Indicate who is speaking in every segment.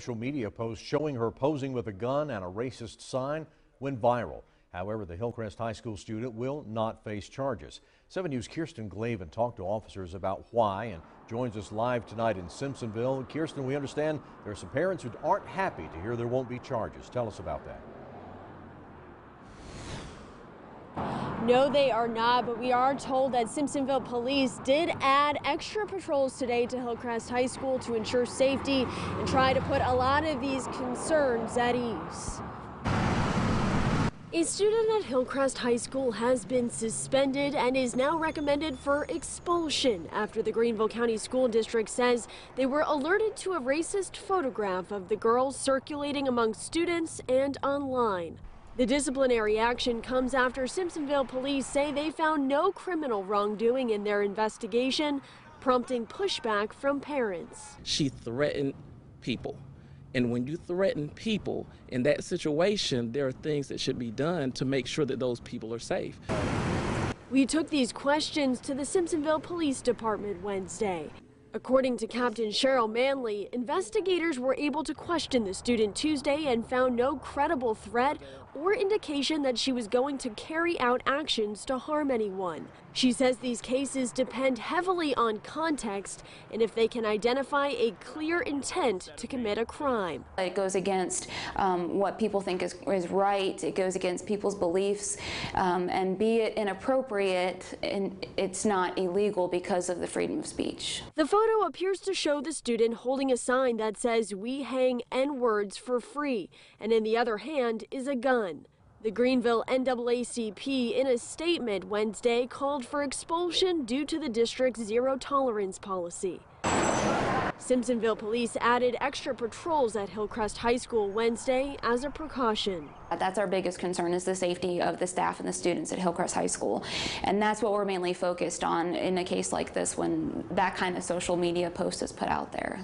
Speaker 1: Social media post showing her posing with a gun and a racist sign went viral. However, the Hillcrest High School student will not face charges. 7 News' Kirsten Glavin talked to officers about why and joins us live tonight in Simpsonville. Kirsten, we understand there are some parents who aren't happy to hear there won't be charges. Tell us about that.
Speaker 2: No, they are not, but we are told that Simpsonville police did add extra patrols today to Hillcrest High School to ensure safety and try to put a lot of these concerns at ease. A student at Hillcrest High School has been suspended and is now recommended for expulsion after the Greenville County School District says they were alerted to a racist photograph of the girl circulating among students and online. The disciplinary action comes after Simpsonville police say they found no criminal wrongdoing in their investigation, prompting pushback from parents.
Speaker 3: She threatened people. And when you threaten people in that situation, there are things that should be done to make sure that those people are safe.
Speaker 2: We took these questions to the Simpsonville Police Department Wednesday. According to Captain Cheryl Manley, investigators were able to question the student Tuesday and found no credible threat or indication that she was going to carry out actions to harm anyone. She says these cases depend heavily on context and if they can identify a clear intent to commit a crime.
Speaker 4: It goes against um, what people think is, is, right, it goes against people's beliefs, um, and be it inappropriate, and it's not illegal because of the freedom of speech.
Speaker 2: The photo appears to show the student holding a sign that says, We hang N words for free, and in the other hand is a gun. The Greenville NAACP, in a statement Wednesday, called for expulsion due to the district's zero tolerance policy. Simpsonville police added extra patrols at Hillcrest High School Wednesday as a precaution.
Speaker 4: That's our biggest concern is the safety of the staff and the students at Hillcrest High School. And that's what we're mainly focused on in a case like this when that kind of social media post is put out there.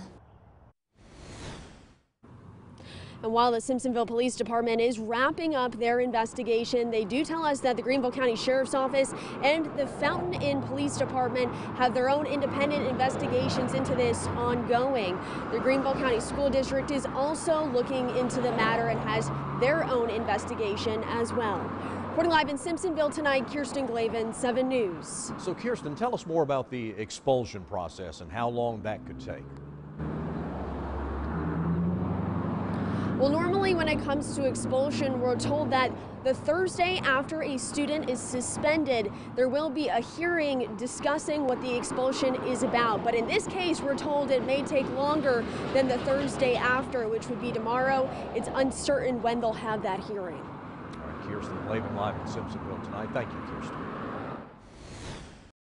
Speaker 2: And while the Simpsonville Police Department is wrapping up their investigation, they do tell us that the Greenville County Sheriff's Office and the Fountain Inn Police Department have their own independent investigations into this ongoing. The Greenville County School District is also looking into the matter and has their own investigation as well. Reporting live in Simpsonville tonight, Kirsten Glavin, 7 News.
Speaker 1: So, Kirsten, tell us more about the expulsion process and how long that could take.
Speaker 2: Well, normally when it comes to expulsion, we're told that the Thursday after a student is suspended, there will be a hearing discussing what the expulsion is about. But in this case, we're told it may take longer than the Thursday after, which would be tomorrow. It's uncertain when they'll have that hearing.
Speaker 1: All right, Kirsten Glavin live in Simpsonville tonight. Thank you, Kirsten.